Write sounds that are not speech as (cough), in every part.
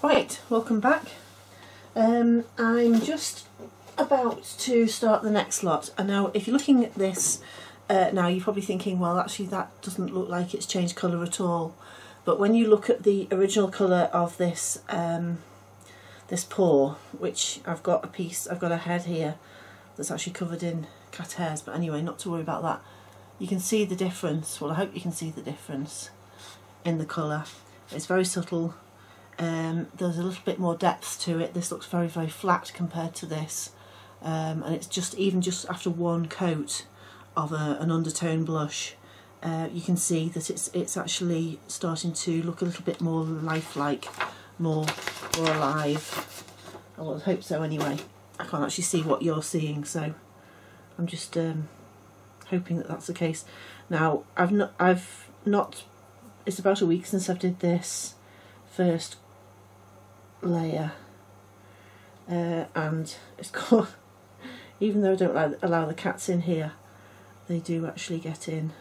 Right, welcome back. Um, I'm just about to start the next lot. And now if you're looking at this uh, now you're probably thinking well actually that doesn't look like it's changed colour at all. But when you look at the original colour of this um, this paw which I've got a piece, I've got a head here that's actually covered in cat hairs. But anyway not to worry about that. You can see the difference, well I hope you can see the difference in the colour. It's very subtle um, there's a little bit more depth to it. This looks very, very flat compared to this. Um, and it's just even just after one coat of a, an undertone blush, uh, you can see that it's it's actually starting to look a little bit more lifelike, more more alive. I would hope so anyway. I can't actually see what you're seeing, so I'm just um, hoping that that's the case. Now I've not I've not. It's about a week since I've did this first layer. Uh, and it's (laughs) got even though I don't allow, the cats in here they do actually get in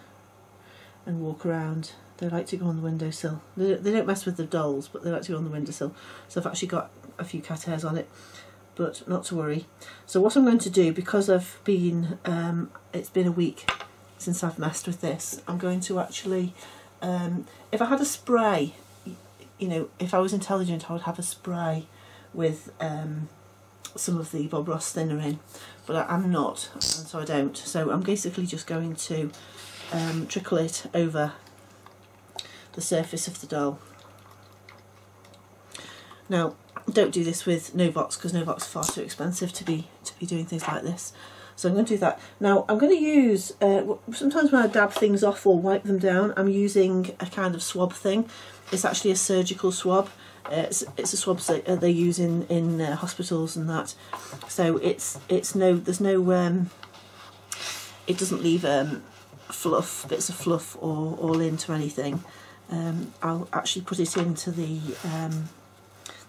and walk around. They like to go on the windowsill. They, they don't mess with the dolls but they like to go on the windowsill. So I've actually got a few cat hairs on it but not to worry. So what I'm going to do because I've been um, it's been a week since I've messed with this I'm going to actually um, if I had a spray you know, if I was intelligent, I would have a spray with um, some of the Bob Ross thinner in, but I, am not, and so I don't. So I'm basically just going to um, trickle it over the surface of the doll. Now, don't do this with Novocs because Novocs is far too expensive to be to be doing things like this. So I'm going to do that. Now I'm going to use, uh, sometimes when I dab things off or wipe them down, I'm using a kind of swab thing. It's actually a surgical swab. Uh, it's, it's a swab that uh, they use in in uh, hospitals and that. So it's it's no there's no um, it doesn't leave um, fluff bits of fluff or lint or anything. Um, I'll actually put it into the um,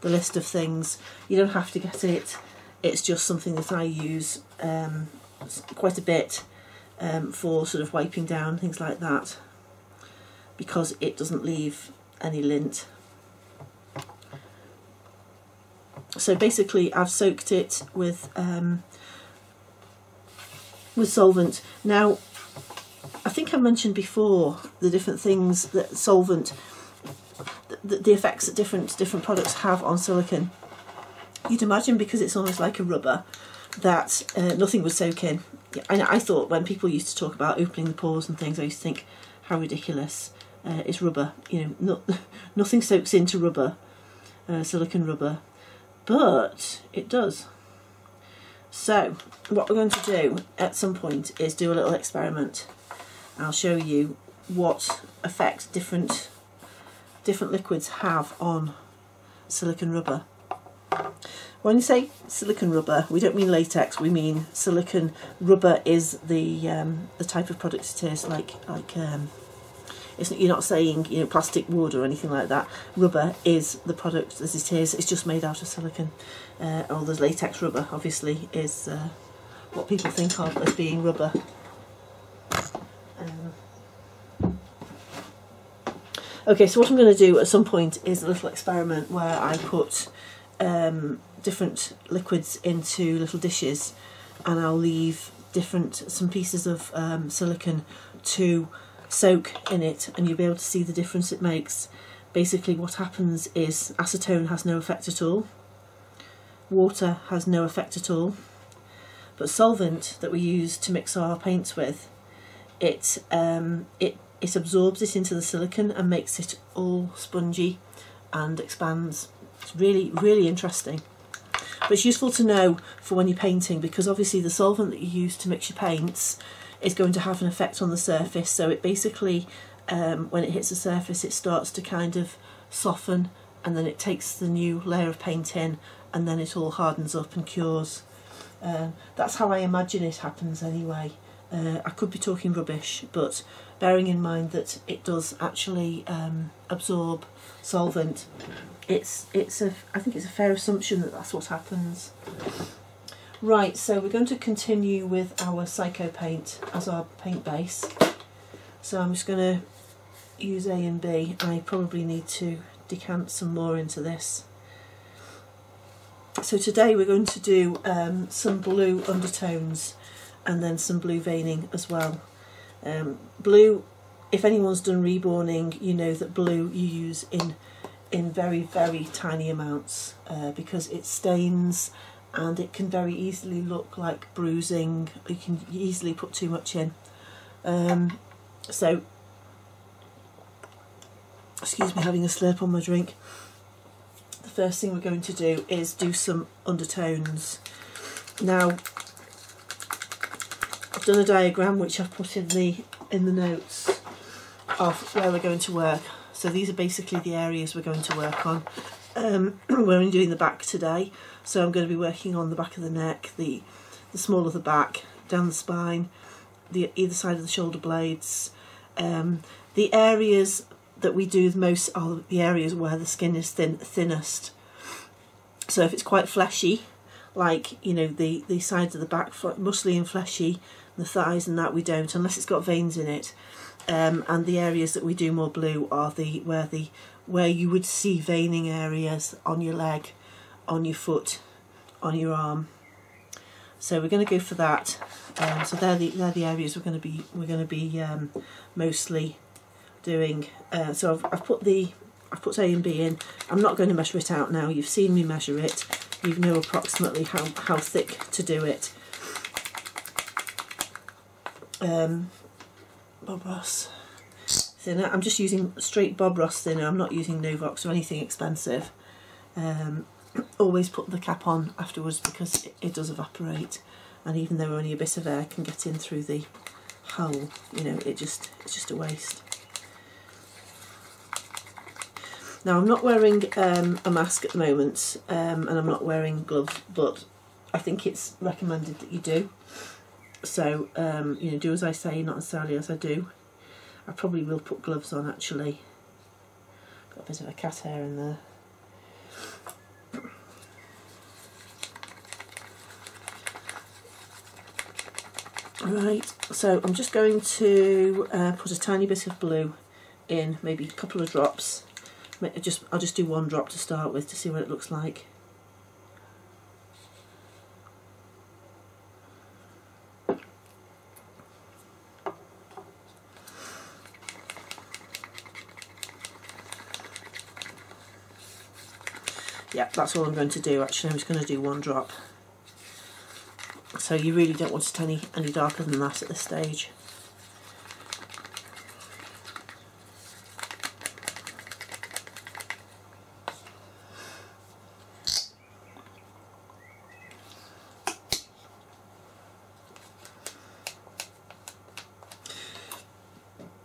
the list of things. You don't have to get it. It's just something that I use um, quite a bit um, for sort of wiping down things like that because it doesn't leave any lint. So basically I've soaked it with um, with solvent. Now I think I mentioned before the different things that solvent the, the effects that different different products have on silicon. You'd imagine because it's almost like a rubber that uh, nothing would soak in. I, I thought when people used to talk about opening the pores and things, I used to think how ridiculous uh, is rubber. You know, no, (laughs) nothing soaks into rubber, uh, silicon rubber, but it does. So what we're going to do at some point is do a little experiment. I'll show you what effect different different liquids have on silicon rubber. When you say silicon rubber, we don't mean latex. We mean silicon rubber is the um, the type of product it is, like like um, it's, you're not saying you know plastic wood or anything like that. Rubber is the product as it is. It's just made out of silicon. Uh, or there's latex rubber, obviously, is uh, what people think of as being rubber. Um, okay, so what I'm going to do at some point is a little experiment where I put um, different liquids into little dishes and I'll leave different some pieces of um, silicon to soak in it and you'll be able to see the difference it makes. Basically what happens is acetone has no effect at all, water has no effect at all, but solvent that we use to mix our paints with, it, um, it, it absorbs it into the silicon and makes it all spongy and expands. It's really, really interesting. But it's useful to know for when you're painting because obviously the solvent that you use to mix your paints is going to have an effect on the surface. So it basically, um, when it hits the surface, it starts to kind of soften and then it takes the new layer of paint in and then it all hardens up and cures. Um, that's how I imagine it happens anyway. Uh, I could be talking rubbish, but bearing in mind that it does actually um, absorb solvent, it's it's a I think it's a fair assumption that that's what happens. Right, so we're going to continue with our Psycho paint as our paint base. So I'm just going to use A and B. I probably need to decant some more into this so today we're going to do um, some blue undertones and then some blue veining as well. Um, blue, if anyone's done reborning, you know that blue you use in in very very tiny amounts uh, because it stains and it can very easily look like bruising. You can easily put too much in. Um, so, excuse me, having a slurp on my drink. The first thing we're going to do is do some undertones. Now, done a diagram which I've put in the in the notes of where we're going to work. So these are basically the areas we're going to work on. Um, (clears throat) we're only doing the back today, so I'm going to be working on the back of the neck, the the small of the back, down the spine, the either side of the shoulder blades. Um, the areas that we do the most are the areas where the skin is thin thinnest. So if it's quite fleshy, like you know the the sides of the back, muscly and fleshy, the thighs and that we don't, unless it's got veins in it. Um, and the areas that we do more blue are the where the where you would see veining areas on your leg, on your foot, on your arm. So we're going to go for that. Um, so they're the they're the areas we're going to be we're going to be um, mostly doing. Uh, so I've, I've put the I've put A and B in. I'm not going to measure it out now. You've seen me measure it. You know approximately how how thick to do it. Um, Bob Ross thinner. I'm just using straight Bob Ross thinner. I'm not using Novocs or anything expensive. Um, (clears throat) always put the cap on afterwards because it, it, does evaporate and even though only a bit of air can get in through the hole, you know, it just it's just a waste. Now I'm not wearing um, a mask at the moment um, and I'm not wearing gloves but I think it's recommended that you do. So, um, you know, do as I say, not necessarily as I do. I probably will put gloves on actually. Got a bit of a cat hair in there. Right, so I'm just going to uh, put a tiny bit of blue in, maybe a couple of drops. Just I'll just do one drop to start with to see what it looks like. yeah, that's all I'm going to do. Actually, I'm just going to do one drop. So you really don't want it any, any darker than that at this stage.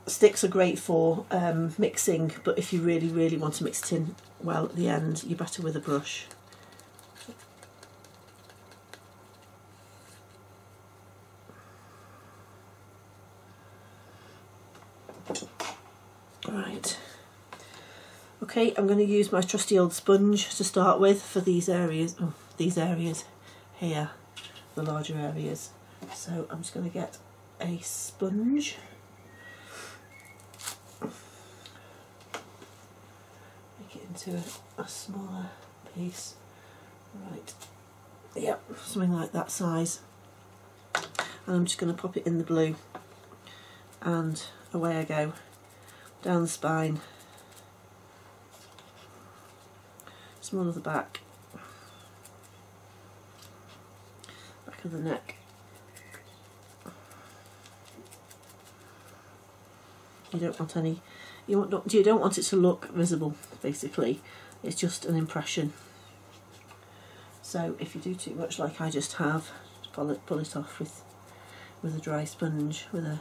Sticks are great for um, mixing, but if you really, really want to mix it in well at the end, you're better with a brush. Right. Okay, I'm going to use my trusty old sponge to start with for these areas, oh, these areas here, the larger areas. So I'm just going to get a sponge. Into a, a smaller piece. Right, yep, something like that size. And I'm just going to pop it in the blue and away I go down the spine, small of the back, back of the neck. You don't want any you, want, you don't want it to look visible basically. It's just an impression. So if you do too much like I just have pull it, pull it off with with a dry sponge with a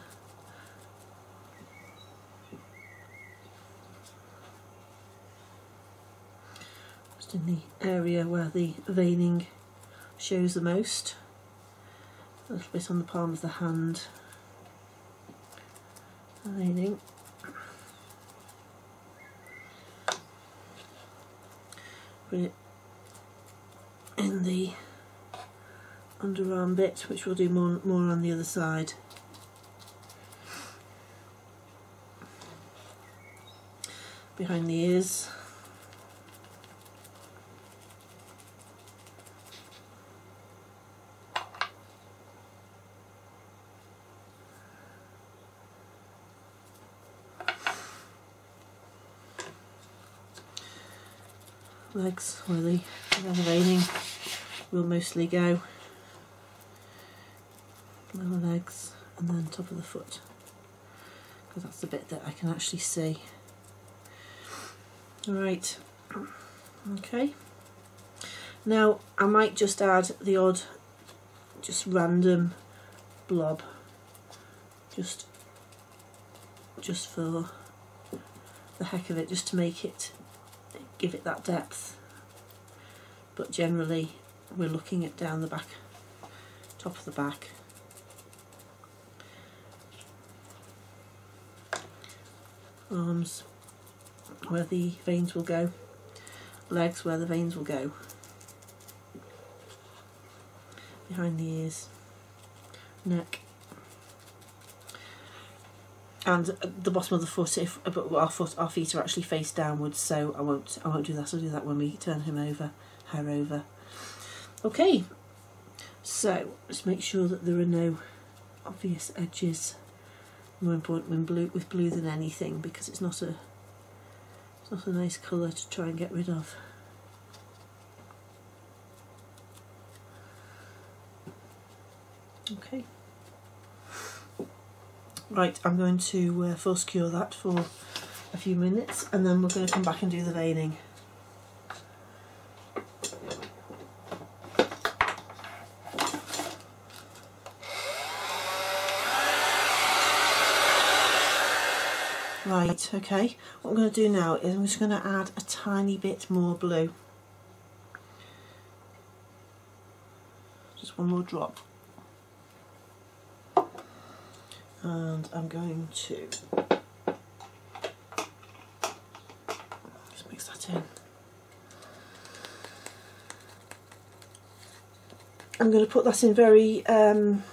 just in the area where the veining shows the most. A little bit on the palm of the hand. Veining put it in the underarm bit which we'll do more, more on the other side. Behind the ears. Legs where the, the veining will mostly go. Lower legs and then top of the foot because that's the bit that I can actually see. Right, okay. Now I might just add the odd, just random blob, just just for the heck of it, just to make it, give it that depth. But generally we're looking at down the back, top of the back. Arms where the veins will go, legs where the veins will go, behind the ears, neck and the bottom of the foot if uh, but our foot our feet are actually face downwards so I won't I won't do that. I'll do that when we turn him over her over. Okay. So just make sure that there are no obvious edges more important when blue with blue than anything because it's not a it's not a nice colour to try and get rid of. Okay Right, I'm going to uh, force cure that for a few minutes and then we're going to come back and do the veining. Right, okay, what I'm going to do now is I'm just going to add a tiny bit more blue. Just one more drop. And I'm going to just mix that in. I'm going to put that in very, um,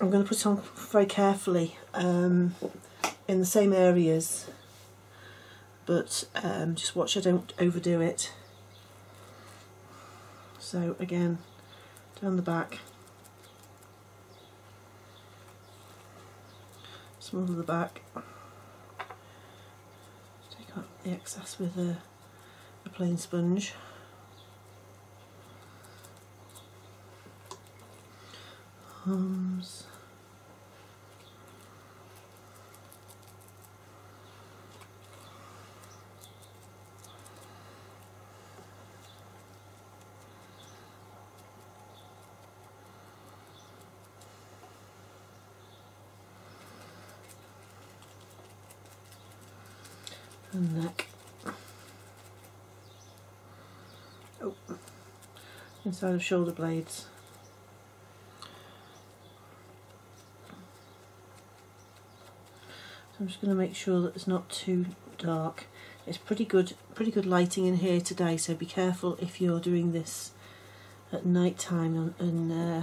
I'm going to put it on very carefully um, in the same areas but um, just watch I don't overdo it. So again, down the back. Smooth the back. Take out the excess with a, a plain sponge. Arms. And neck. Oh, inside of shoulder blades. So I'm just going to make sure that it's not too dark. It's pretty good, pretty good lighting in here today. So be careful if you're doing this at night time and, uh,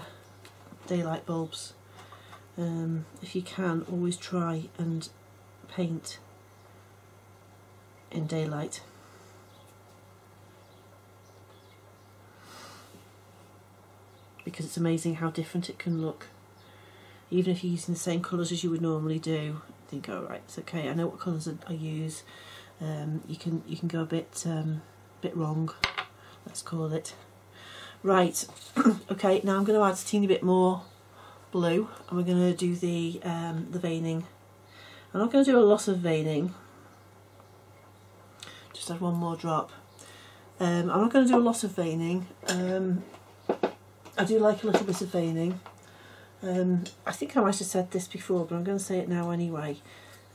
daylight bulbs. Um, if you can, always try and paint in daylight. Because it's amazing how different it can look. Even if you're using the same colours as you would normally do, I think, oh right, it's okay, I know what colours I use. Um, you can you can go a bit um, bit wrong, let's call it. Right, (clears throat) okay, now I'm going to add a teeny bit more blue and we're going to do the, um, the veining. I'm not going to do a lot of veining just add one more drop. Um, I'm not going to do a lot of veining. Um, I do like a little bit of veining. Um, I think I might have said this before, but I'm going to say it now anyway.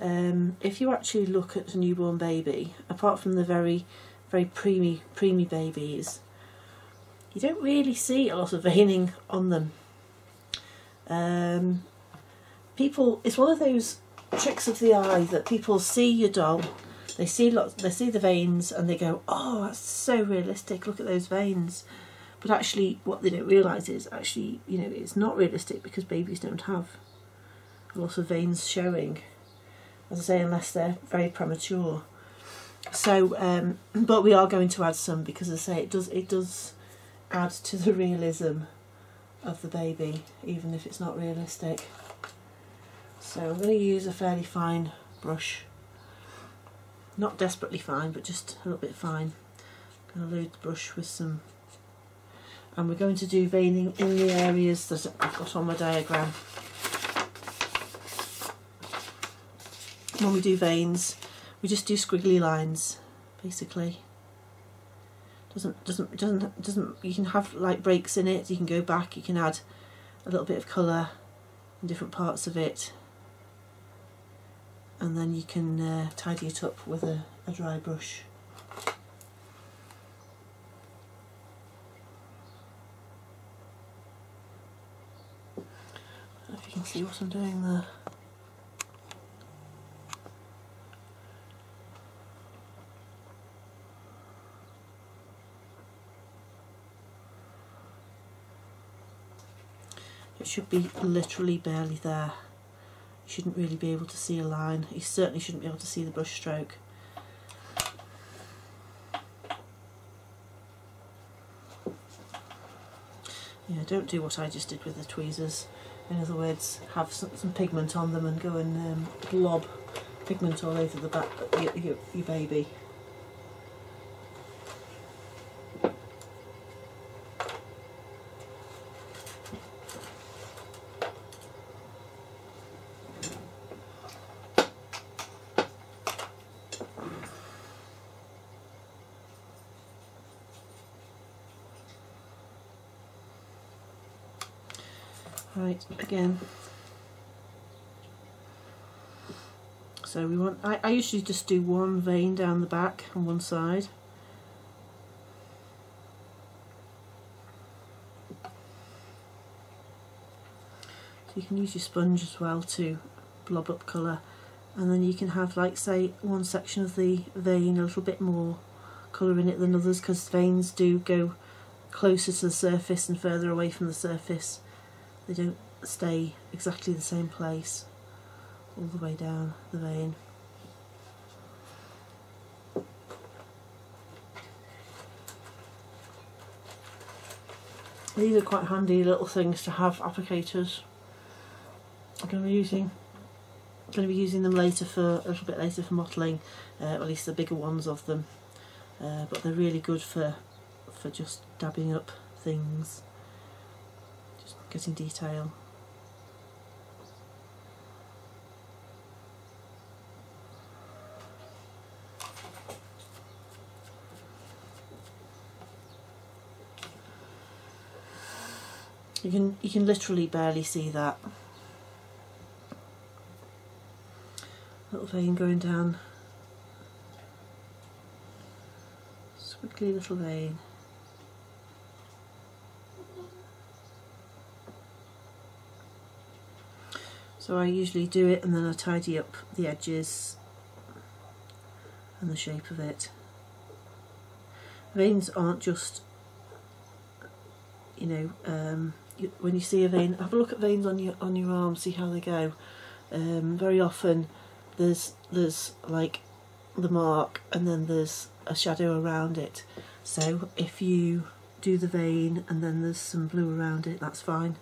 Um, if you actually look at a newborn baby, apart from the very, very preemie, preemie babies, you don't really see a lot of veining on them. Um, people, it's one of those tricks of the eye that people see your doll they see lots, they see the veins and they go, "Oh, that's so realistic! Look at those veins." But actually, what they don't realise is actually, you know, it's not realistic because babies don't have a lot of veins showing. As I say, unless they're very premature. So, um, (clears throat) but we are going to add some because, as I say, it does it does add to the realism of the baby, even if it's not realistic. So I'm going to use a fairly fine brush not desperately fine, but just a little bit fine. Going to load the brush with some, and we're going to do veining in the areas that I've got on my diagram. When we do veins, we just do squiggly lines, basically. Doesn't doesn't doesn't doesn't. You can have like breaks in it. You can go back. You can add a little bit of colour in different parts of it and then you can uh, tidy it up with a, a dry brush. if you can see what I'm doing there. It should be literally barely there. Shouldn't really be able to see a line. You certainly shouldn't be able to see the brush stroke. Yeah, don't do what I just did with the tweezers. In other words, have some, some pigment on them and go and um, blob pigment all over the back of your, your, your baby. Right, again. So we want, I, I usually just do one vein down the back on one side. You can use your sponge as well to blob up colour and then you can have like say one section of the vein a little bit more colour in it than others because veins do go closer to the surface and further away from the surface they don't stay exactly the same place all the way down the vein. These are quite handy little things to have applicators. I'm going to be using going to be using them later for a little bit later for modelling, uh, at least the bigger ones of them. Uh, but they're really good for for just dabbing up things just getting detail. You can you can literally barely see that little vein going down. Squiggly little vein. So I usually do it and then I tidy up the edges and the shape of it. Veins aren't just, you know, um, when you see a vein, have a look at veins on your on your arm, see how they go. Um, very often there's there's like the mark and then there's a shadow around it. So if you do the vein and then there's some blue around it, that's fine.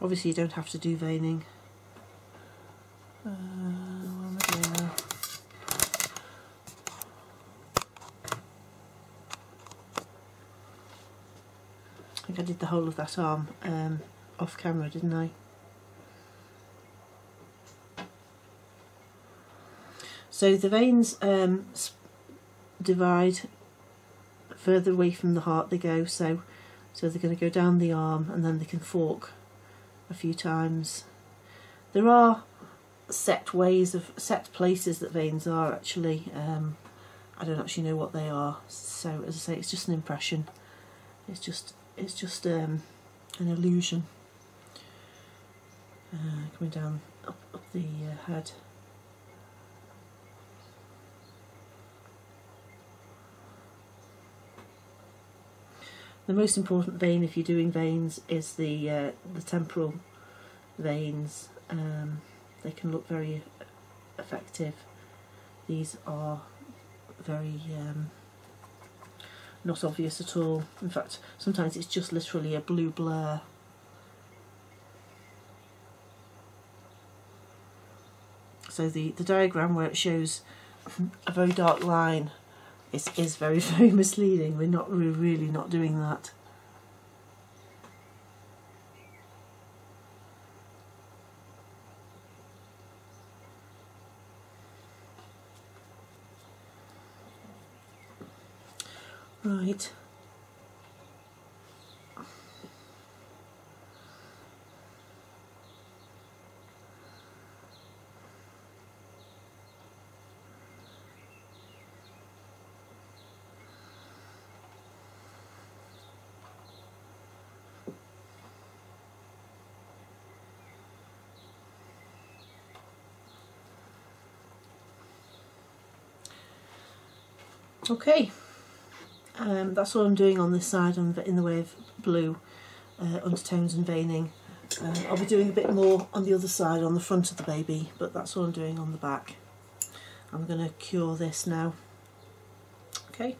Obviously you don't have to do veining. Uh, what am I doing now? I think I did the whole of that arm um, off camera, didn't I? So the veins um, divide further away from the heart they go, so so they're going to go down the arm and then they can fork a few times. There are set ways of set places that veins are actually. Um, I don't actually know what they are. So as I say, it's just an impression. It's just it's just um, an illusion. Uh, coming down up, up the uh, head. The most important vein if you're doing veins is the uh, the temporal veins. Um, they can look very effective. These are very um, not obvious at all. In fact, sometimes it's just literally a blue blur. So the, the diagram where it shows a very dark line is, is very, (laughs) very misleading. We're not we're really not doing that. Right. Okay, um, that's all I'm doing on this side I'm in the way of blue uh, undertones and veining. Uh, I'll be doing a bit more on the other side on the front of the baby, but that's all I'm doing on the back. I'm going to cure this now. Okay.